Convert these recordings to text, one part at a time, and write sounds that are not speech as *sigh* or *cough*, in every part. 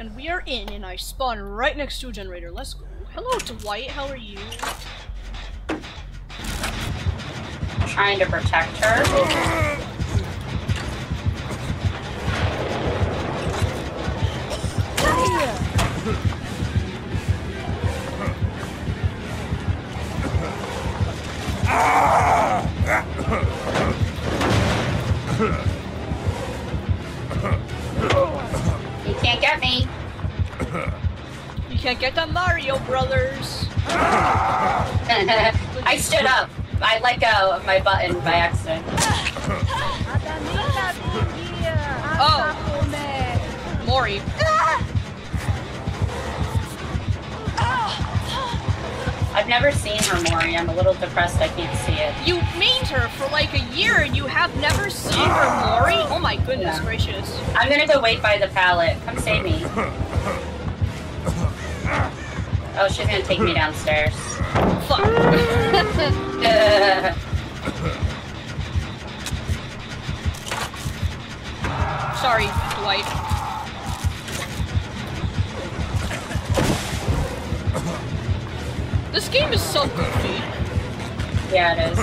And we are in, and I spawn right next to a generator. Let's go. Hello, Dwight. How are you? Trying to protect her. *laughs* can't get me. You can't get the Mario Brothers. *laughs* I stood up. I let go of my button by accident. Oh. Mori. Never seen her, Mori. I'm a little depressed I can't see it. You mained her for like a year and you have never seen her, Mori? *gasps* Oh my goodness Yeah. gracious. I'm gonna go wait by the pallet. Come save me. Oh, she's gonna take me downstairs. Fuck. *laughs* Sorry, Dwight. Game is so goofy. yeah, it is.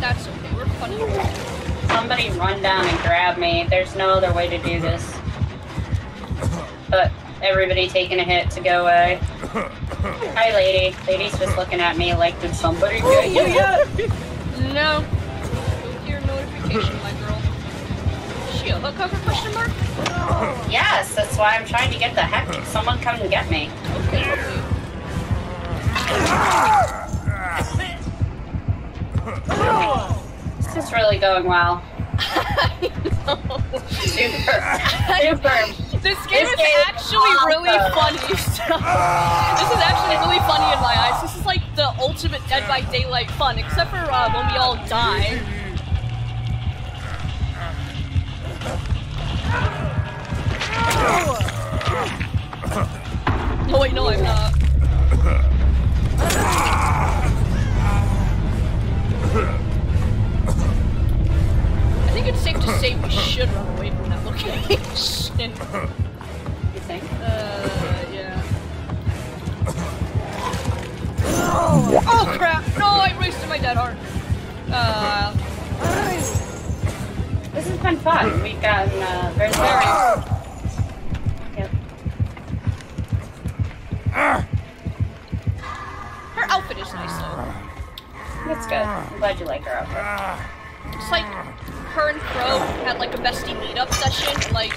That's okay, we're funny. Somebody run down and grab me. There's no other way to do this. But everybody taking a hit to go away. Hi, lady. Lady's just looking at me like, did somebody get oh, you yet? No. Go your notification, my girl. She a hookup question mark? Yes, that's why I'm trying to get the heck. Someone come and get me. Okay, okay. This is really going well. I know. Super. Super. This game This is game actually really awesome. funny. this is actually really funny in my eyes. This is like the ultimate Dead by Daylight fun, except for uh, when we all die. Oh wait, no, I'm not. Should run away from that location. *laughs* You think? Uh, yeah. Oh crap! No, I wasted my Dead Hard. Uh, This has been fun. We've gotten uh, very very. Yep. Her outfit is nice though. That's good. I'm glad you like her outfit. It's like her and Crow had like a bestie meetup session, and, like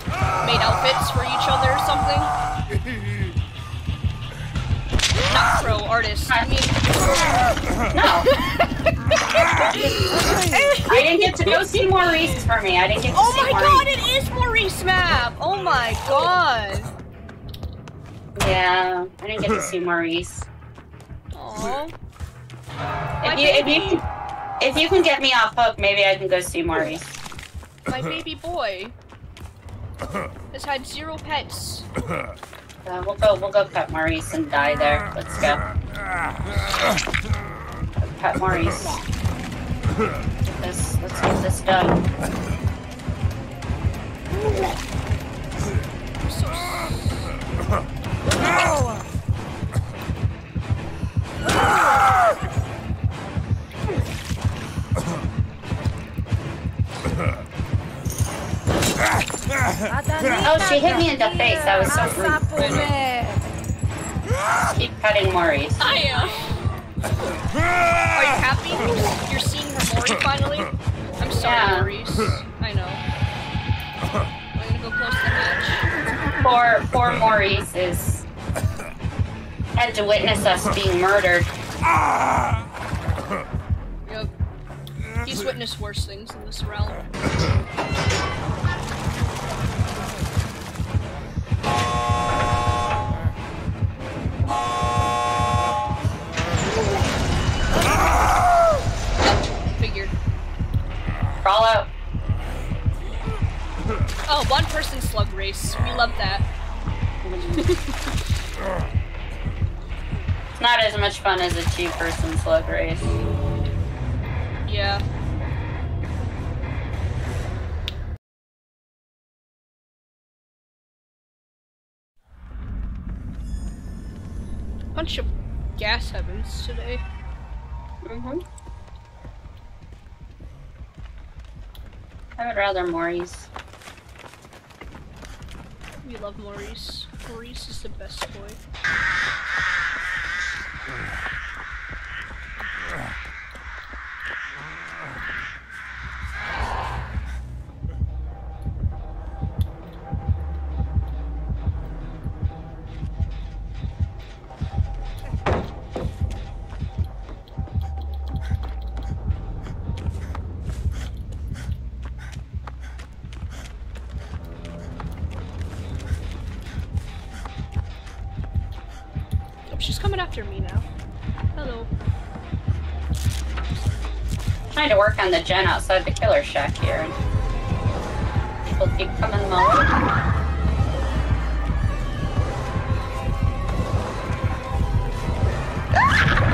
made outfits for each other or something. Not Crow, artist. I mean, No. I didn't get to go see Maurice for me. I didn't get to oh see Oh my Maurice. god, it is Maurice Map! Oh my god! Yeah, I didn't get to see Maurice. Aww. If you, if you if you can get me off hook, maybe I can go see Maurice. My baby boy has had zero pets. Uh, we'll go we'll go cut Maurice and die there. Let's go. Pet Maurice. Get this let's get this done. I'm so s- Oh, she hit me in the face. That was so rude. Keep cutting Maurice. I am. Are you happy? You're, you're seeing her Mori finally? I'm sorry, Yeah. Maurice. I know. I'm gonna go close to the hatch. Poor poor Maurice is had to witness us being murdered. Yep. He's witnessed worse things in this realm. Crawl out. Oh, one person slug race. We love that. it's not as much fun as a two person slug race. Yeah. Bunch of gas heavens today. Mm-hmm. I would rather Maurice. We love Maurice. Maurice is the best boy. She's coming after me now. Hello. trying to work on the gen outside the killer shack here. People keep coming my way. Ah!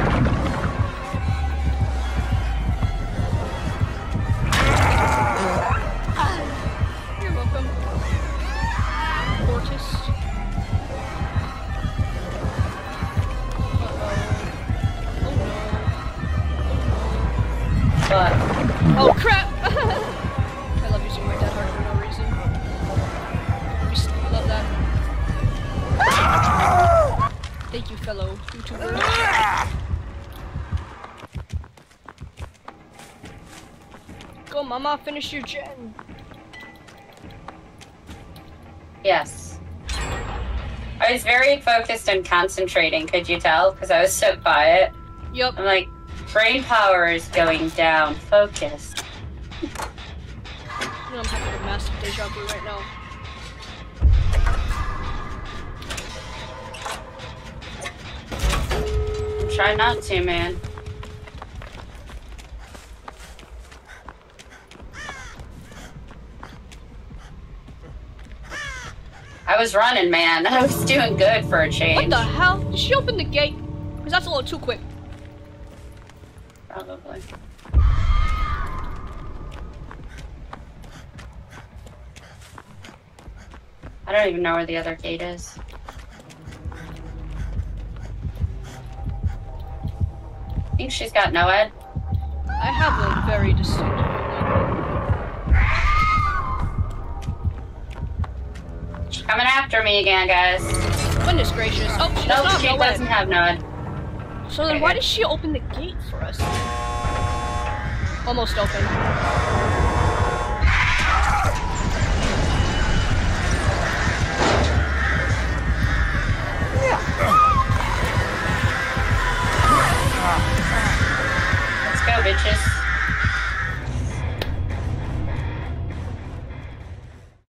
Mama, finish your gen. yes. I was very focused and concentrating, could you tell? Because I was so quiet. Yup. I'm like, brain power is going down. Focus. I'm having a massive deja vu right now. Try not to, man. I was running, man. *laughs* I was doing good for a change. What the hell? Did she open the gate? Because that's a little too quick. Probably. I don't even know where the other gate is. I think she's got no Noed. I have a very distinct after me again, guys. Goodness gracious. Oh, she doesn't she doesn't have none. So then why did she open the gate for us? Almost open.